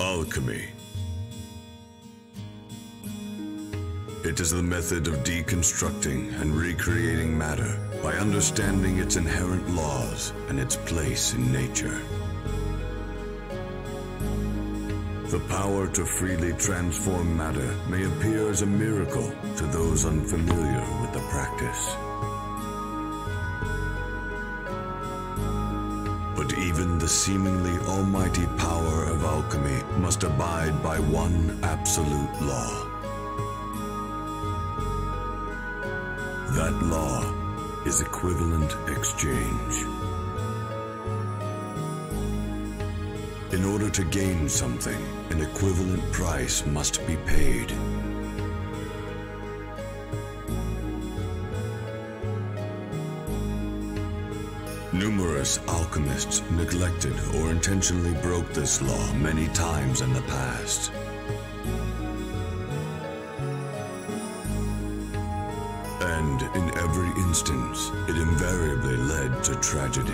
Alchemy. It is the method of deconstructing and recreating matter by understanding its inherent laws and its place in nature. The power to freely transform matter may appear as a miracle to those unfamiliar practice. But even the seemingly almighty power of alchemy must abide by one absolute law. That law is equivalent exchange. In order to gain something, an equivalent price must be paid. Numerous alchemists neglected or intentionally broke this law many times in the past. And in every instance, it invariably led to tragedy.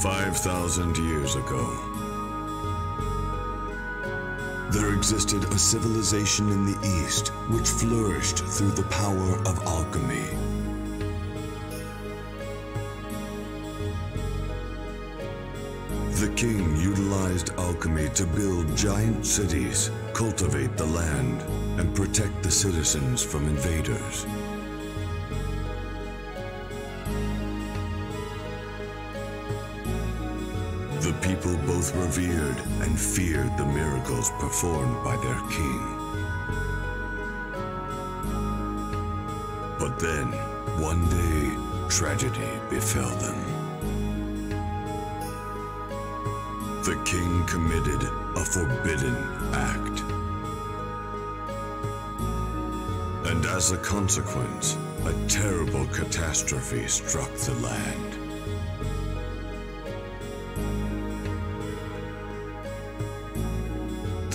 Five thousand years ago, existed a civilization in the East which flourished through the power of alchemy. The king utilized alchemy to build giant cities, cultivate the land, and protect the citizens from invaders. People both revered and feared the miracles performed by their king. But then, one day, tragedy befell them. The king committed a forbidden act. And as a consequence, a terrible catastrophe struck the land.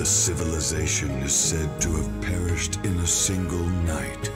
The civilization is said to have perished in a single night.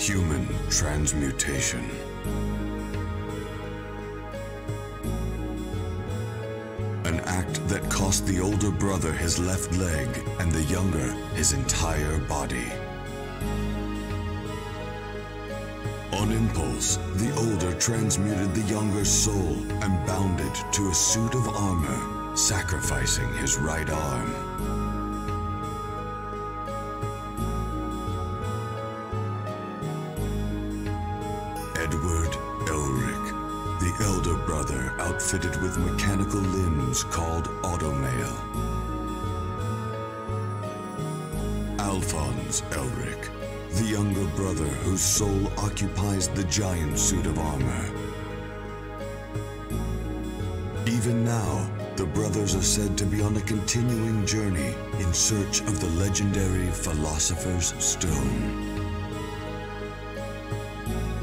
Human transmutation. An act that cost the older brother his left leg and the younger his entire body. On impulse, the older transmuted the younger's soul and bound it to a suit of armor, sacrificing his right arm. Outfitted with mechanical limbs called automail. Alphonse Elric, the younger brother whose soul occupies the giant suit of armor. Even now, the brothers are said to be on a continuing journey in search of the legendary Philosopher's Stone.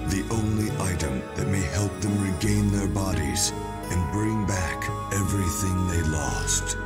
The only item that may help them regain their bodies and bring back everything they lost.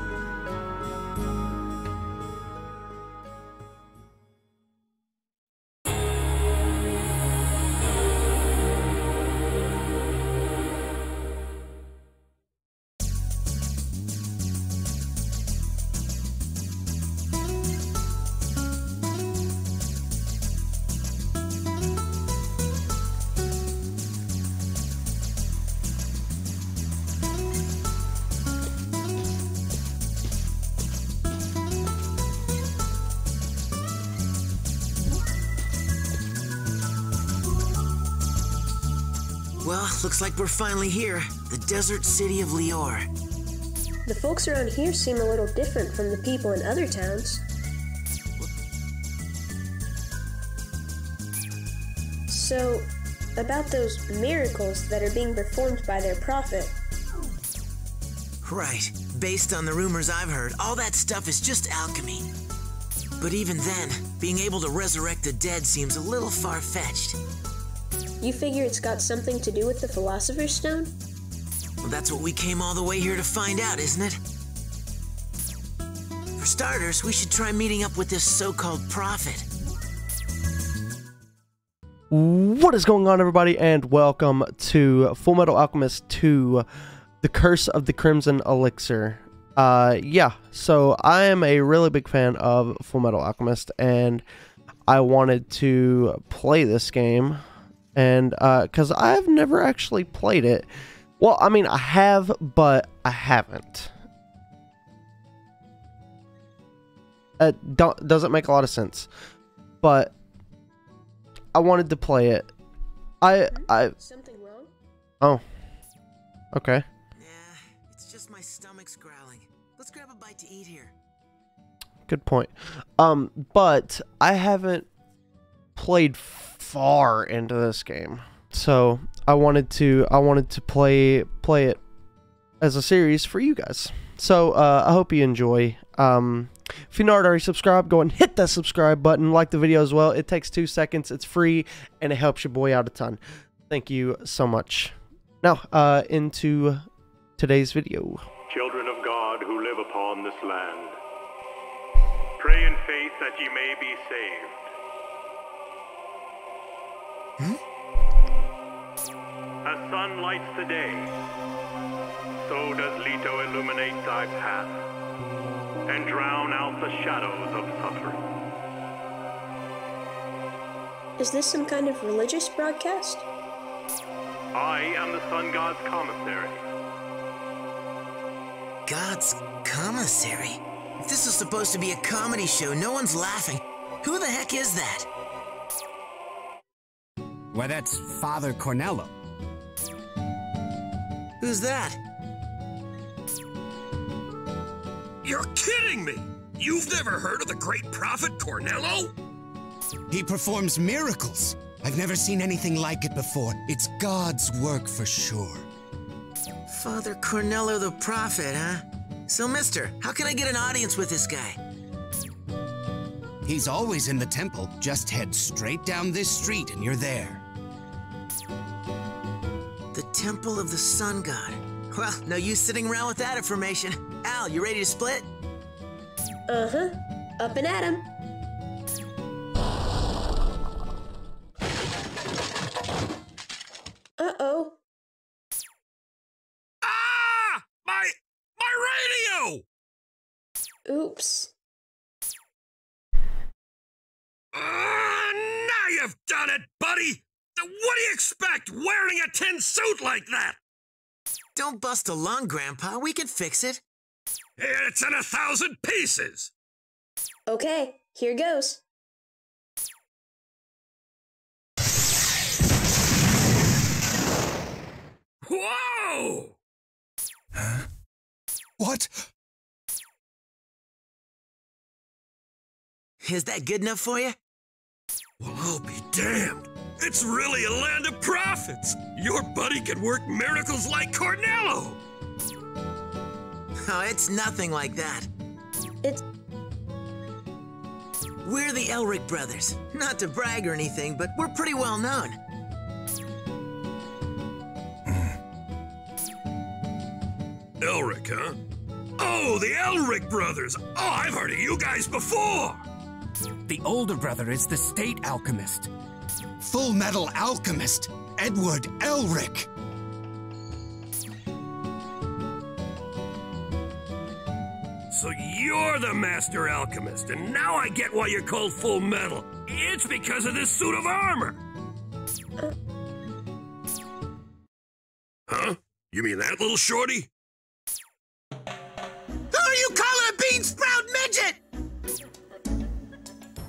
Well, looks like we're finally here. The desert city of Lior. The folks around here seem a little different from the people in other towns. So, about those miracles that are being performed by their prophet. Right. Based on the rumors I've heard, all that stuff is just alchemy. But even then, being able to resurrect the dead seems a little far fetched. You figure it's got something to do with the Philosopher's Stone? Well, that's what we came all the way here to find out, isn't it? For starters, we should try meeting up with this so called prophet. What is going on, everybody, and welcome to Full Metal Alchemist 2 The Curse of the Crimson Elixir. Uh, yeah, so I am a really big fan of Full Metal Alchemist, and I wanted to play this game, and uh because uh, I've never actually played it. Well, I mean, I have, but I haven't. It don't, doesn't make a lot of sense, but I wanted to play it. I I Something wrong? oh. Okay. Yeah, it's just my stomach's growling. Let's grab a bite to eat here. Good point. Um but I haven't played far into this game. So, I wanted to I wanted to play play it as a series for you guys. So, uh I hope you enjoy. Um if you're not already subscribed, go and hit that subscribe button. Like the video as well. It takes two seconds. It's free and it helps your boy out a ton. Thank you so much. Now, uh, into today's video. Children of God who live upon this land, pray in faith that ye may be saved. As sun lights the day, so does Leto illuminate thy path and drown out the shadows of suffering. Is this some kind of religious broadcast? I am the sun god's commissary. God's commissary? If this is supposed to be a comedy show, no one's laughing. Who the heck is that? Why, that's Father Cornello. Who's that? You're kidding me! You've never heard of the great prophet Cornello? He performs miracles. I've never seen anything like it before. It's God's work for sure. Father Cornello the Prophet, huh? So, mister, how can I get an audience with this guy? He's always in the temple. Just head straight down this street and you're there. Temple of the Sun God. Well, no use sitting around with that information. Al, you ready to split? Uh huh. Up and at 'em. Like that? Don't bust a lung, Grandpa. We can fix it. It's in a thousand pieces! Okay, here goes. Whoa! Huh? What? Is that good enough for you? Well, I'll be damned. It's really a land of prophets. Your buddy can work miracles like Cornello. Oh, it's nothing like that. It's. We're the Elric brothers. Not to brag or anything, but we're pretty well known. Hmm. Elric, huh? Oh, the Elric brothers. Oh, I've heard of you guys before. The older brother is the state alchemist. Full metal alchemist, Edward Elric. So you're the master alchemist, and now I get why you're called full metal. It's because of this suit of armor. Huh? You mean that little shorty? Who are you calling a bean sprout midget?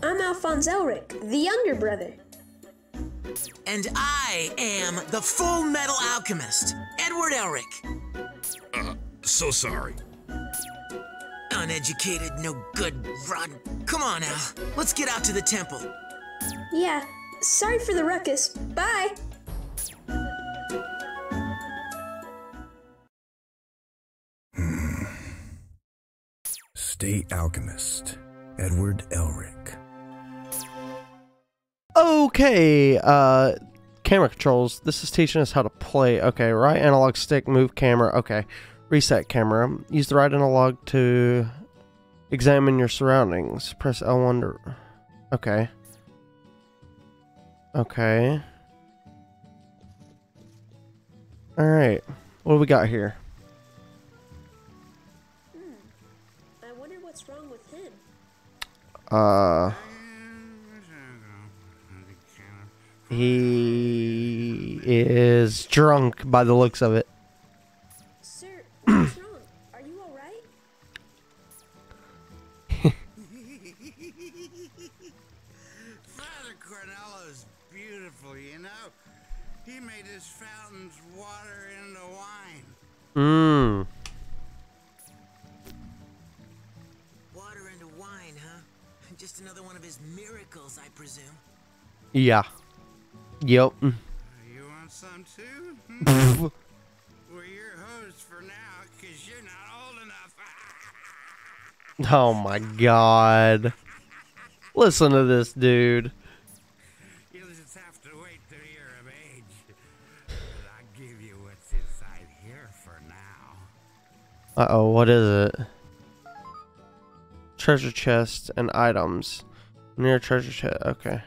I'm Alphonse Elric, the younger brother. And I am the Full Metal Alchemist, Edward Elric. Uh, so sorry. Uneducated, no good, rotten. Come on, Al. Let's get out to the temple. Yeah, sorry for the ruckus. Bye! State Alchemist, Edward Elric. Okay, uh, camera controls. This is teaching us how to play. Okay, right analog stick, move camera. Okay, reset camera. Use the right analog to examine your surroundings. Press L1 to. Okay. Okay. Alright, what do we got here? I wonder what's wrong with him. Uh. He is drunk by the looks of it. Sir, what's wrong? Are you alright? Father Cornello's beautiful, you know. He made his fountains water into wine. Mmm. Water into wine, huh? Just another one of his miracles, I presume. Yeah. Yep. You want some too? Hmm? We're your host for now, because you're not old enough. Oh my god. Listen to this dude. You'll just have to wait till you're of age. I'll give you what's inside here for now. Uh oh, what is it? Treasure chest and items. Near treasure chest. Okay.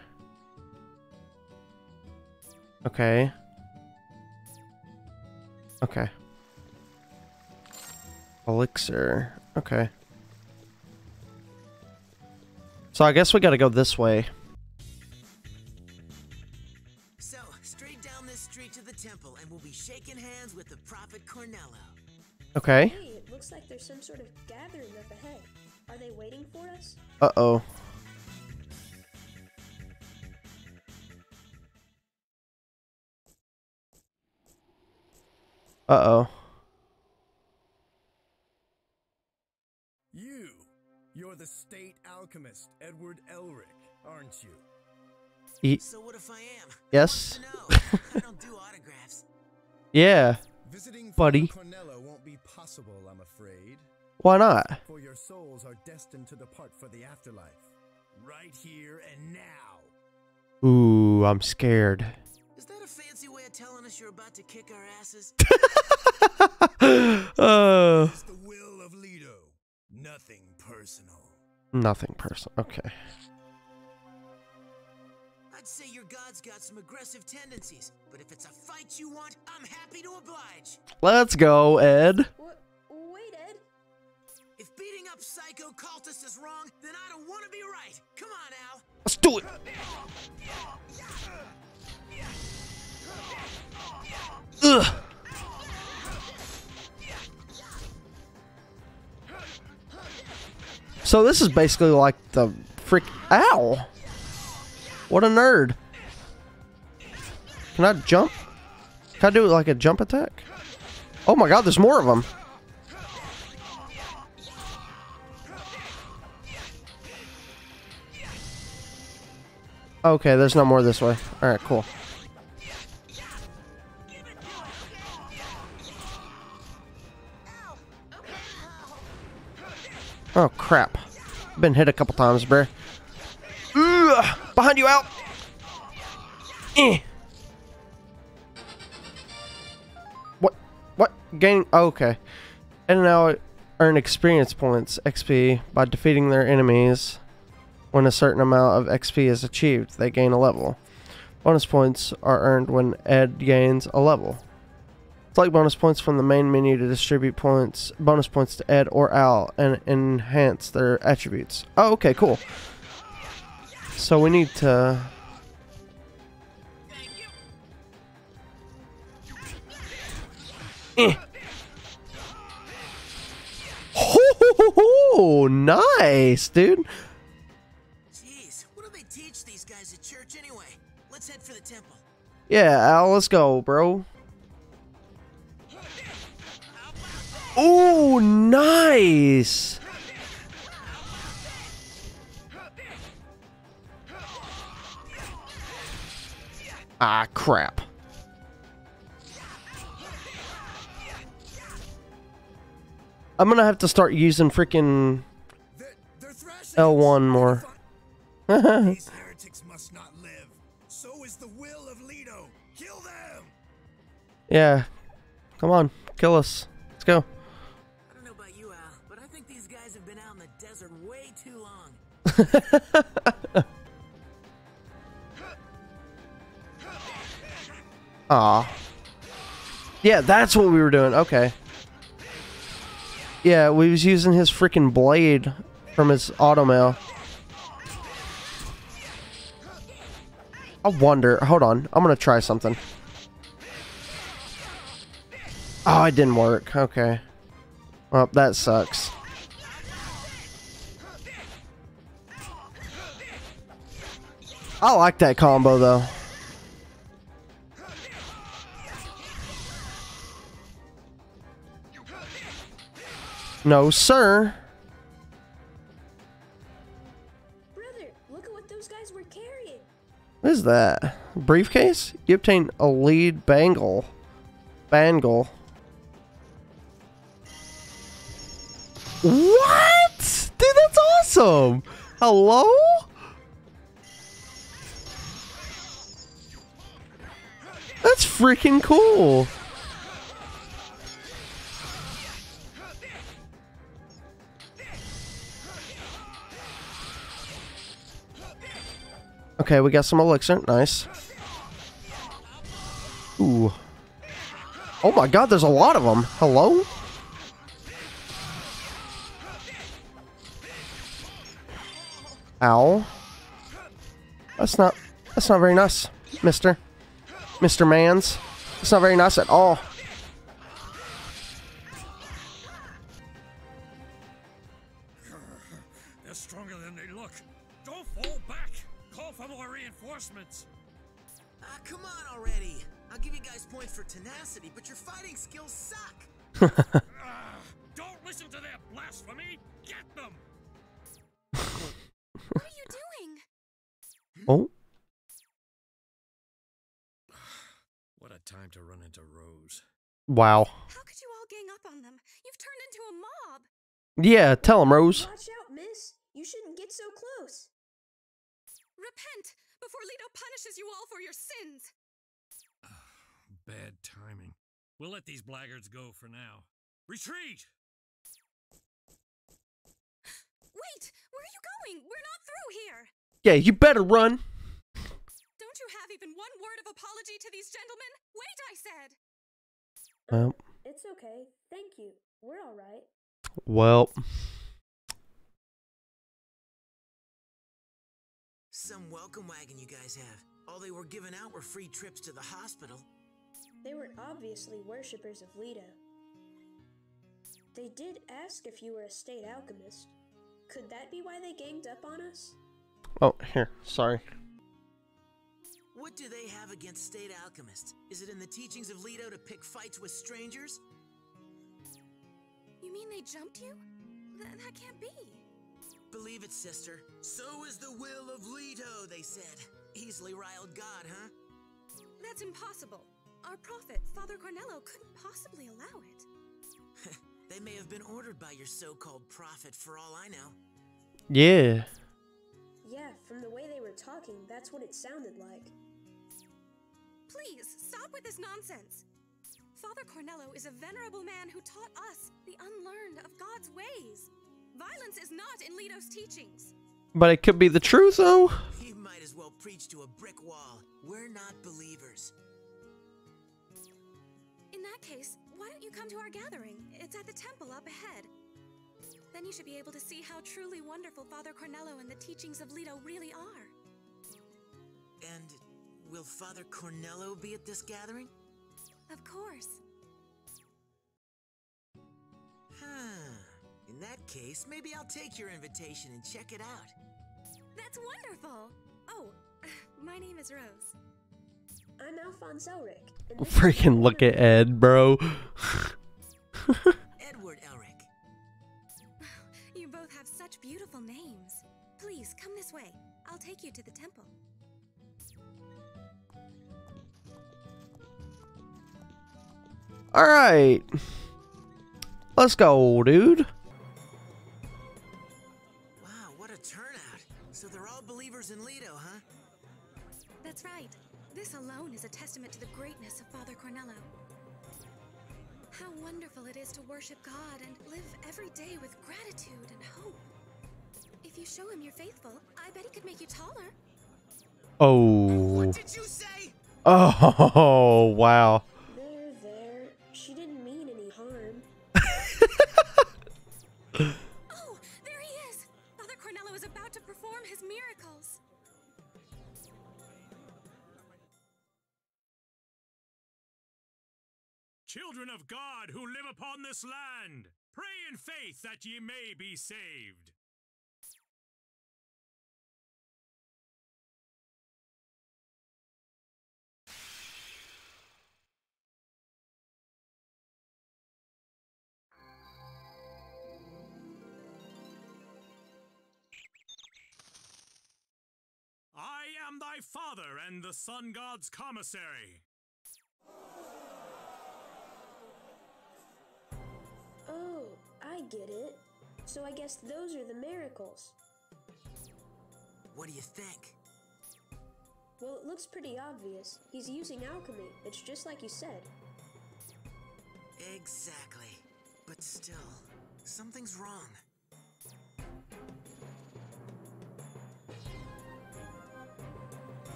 Okay. Okay. Elixir. Okay. So I guess we gotta go this way. So, straight down this street to the temple, and we'll be shaking hands with the Prophet Cornello. Okay. Hey, it looks like there's some sort of gathering up ahead. Are they waiting for us? Uh oh. Uh oh. You, you're the state alchemist, Edward Elric, aren't you? Ye- So what if I am? yes. I don't do autographs. Yeah. Visiting Buddy. Father Cornello won't be possible, I'm afraid, Why not? for your souls are destined to depart for the afterlife. Right here and now. Ooh, I'm scared. About to kick our asses? uh, It's the will of Leto. Nothing personal. nothing personal. Okay. I'd say your god's got some aggressive tendencies, but if it's a fight you want, I'm happy to oblige. Let's go, Ed. What? Wait, Ed. If beating up psycho cultists is wrong, then I don't want to be right. Come on, Al. Let's do it. Ugh. So this is basically like the frick. Ow! What a nerd. Can I jump? Can I do like a jump attack? Oh my god, there's more of them. Okay, there's no more this way. Alright, cool. Oh crap. Been hit a couple times, bruh. Ugh, behind you out. Eh. What? What? Gain? Oh, okay. And now earn experience points XP by defeating their enemies. When a certain amount of XP is achieved, they gain a level. Bonus points are earned when Ed gains a level. Select bonus points from the main menu to distribute points, bonus points to Ed or Al, and enhance their attributes. Oh, okay, cool. So we need to. Eh. Oh, nice, dude. Jeez, what do they teach these guys at church anyway? Let's head for the temple. Yeah, Al, let's go, bro. Ooh, nice. Ah, crap. I'm gonna have to start using freaking L1 more. These heretics must not live. So is the will of Leto. Kill them! yeah. Come on, kill us. Let's go. Aw. Yeah, that's what we were doing. Okay. Yeah, we was using his freaking blade from his automail. I wonder. Hold on. I'm gonna try something. Oh, it didn't work. Okay. Well, that sucks. I like that combo though. No, sir. Brother, look at what those guys were carrying. What is that? Briefcase? You obtain a lead bangle. Bangle. What? Dude, that's awesome. Hello? That's freaking cool. Okay, we got some elixir. Nice. Ooh. Oh my god, there's a lot of them. Hello? Ow. That's not that's not very nice, mister. Mr. Mans. It's not very nice at all. Wow. How could you all gang up on them? You've turned into a mob. Yeah, tell them, Rose. Watch out, miss. You shouldn't get so close. Repent before Leto punishes you all for your sins. Bad timing. We'll let these blackguards go for now. Retreat! Wait, where are you going? We're not through here. Yeah, you better run. Don't you have even one word of apology to these gentlemen? Wait, I said. Well, It's okay. Thank you. We're all right. well. Some welcome wagon you guys have. All they were giving out were free trips to the hospital. They were obviously worshippers of Leto. They did ask if you were a state alchemist. Could that be why they ganged up on us? Oh, here. Sorry. What do they have against state alchemists? Is it in the teachings of Leto to pick fights with strangers? You mean they jumped you? Th- that can't be. Believe it, sister. So is the will of Leto, they said. Easily riled God, huh? That's impossible. Our prophet, Father Cornello, couldn't possibly allow it. They may have been ordered by your so-called prophet for all I know. Yeah. Yeah, from the way they were talking, that's what it sounded like. Please, stop with this nonsense. Father Cornello is a venerable man who taught us, the unlearned, of God's ways. Violence is not in Leto's teachings. But it could be the truth, though. He might as well preach to a brick wall. We're not believers. In that case, why don't you come to our gathering? It's at the temple up ahead. Then you should be able to see how truly wonderful Father Cornello and the teachings of Leto really are. And will Father Cornello be at this gathering? Of course. Huh. In that case, maybe I'll take your invitation and check it out. That's wonderful! Oh, my name is Rose. I'm Alphonse Elric. and this is Freaking look at Ed, bro. Edward Elric. You both have such beautiful names. Please, come this way. I'll take you to the temple. All right. Let's go, dude. Wow, what a turnout. So they're all believers in Leto, huh? That's right. This alone is a testament to the greatness of Father Cornello. How wonderful it is to worship God and live every day with gratitude and hope. If you show him you're faithful, I bet he could make you taller. Oh. What did you say? Oh, wow. Children of God who live upon this land, pray in faith that ye may be saved. I am thy father and the sun god's commissary. Oh, I get it. So I guess those are the miracles. What do you think? Well, it looks pretty obvious. He's using alchemy. It's just like you said. Exactly. But still, something's wrong.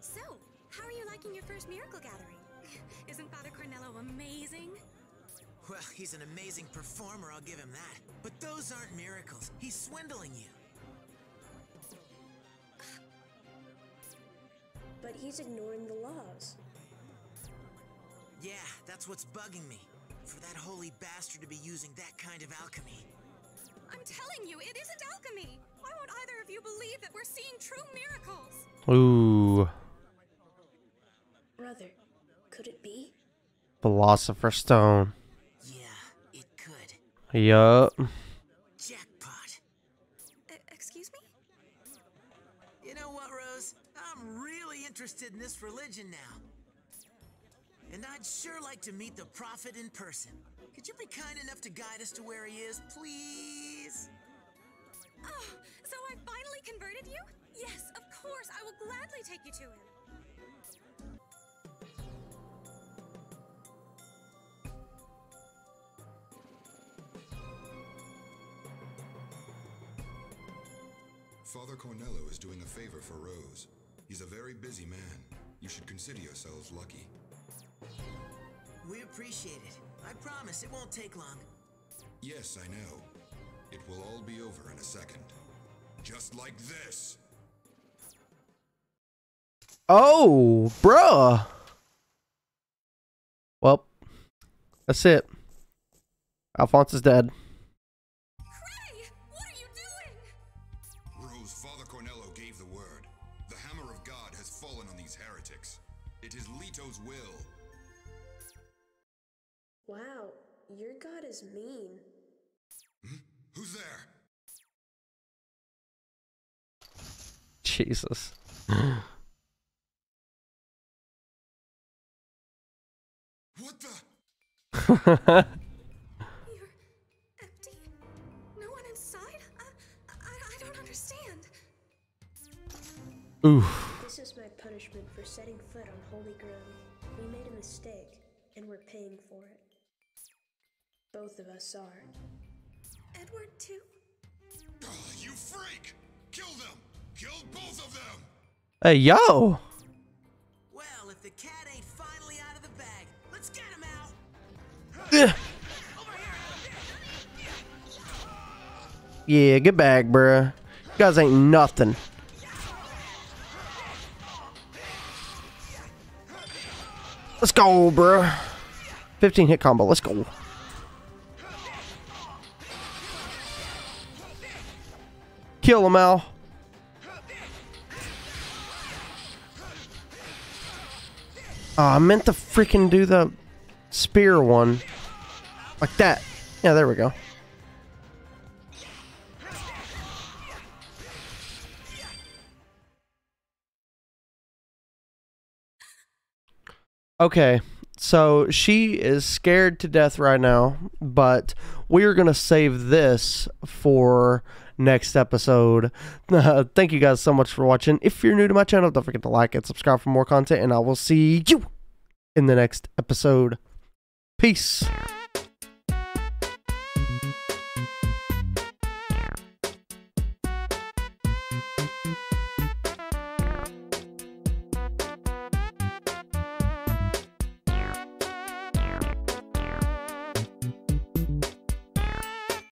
So, how are you liking your first miracle gathering? Isn't Father Cornello amazing? Well, he's an amazing performer, I'll give him that. But those aren't miracles. He's swindling you. But he's ignoring the laws. Yeah, that's what's bugging me. For that holy bastard to be using that kind of alchemy. I'm telling you, it isn't alchemy! Why won't either of you believe that we're seeing true miracles? Ooh. Brother, could it be? Philosopher's Stone. Yeah. Yup. Jackpot. E- excuse me? You know what, Rose? I'm really interested in this religion now. And I'd sure like to meet the prophet in person. Could you be kind enough to guide us to where he is, please? Oh, so I finally converted you? Yes, of course, I will gladly take you to him. Father Cornello is doing a favor for Rose. He's a very busy man. You should consider yourselves lucky. We appreciate it. I promise it won't take long. Yes, I know. It will all be over in a second. Just like this. Oh, bruh. Well, that's it. Alphonse is dead. Jesus. What the? Empty? No one inside? I, I, I don't understand. Oof. This is my punishment for setting foot on holy ground. We made a mistake, and we're paying for it. Both of us are. Edward, too? Ah, you freak! Kill them! Kill both of them! Hey, yo. Well, if the cat ain't finally out of the bag, let's get him out! Ugh. Yeah, get back, bruh. You guys ain't nothing. Let's go, bruh. 15 hit combo. Let's go. Kill him, Al. Oh, I meant to freaking do the spear one. Like that. Yeah, there we go. Okay, so she is scared to death right now, but we are going to save this for next episode. Thank you guys so much for watching. If you're new to my channel, don't forget to like and subscribe for more content, and I will see you in the next episode. Peace.